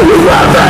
Mulher,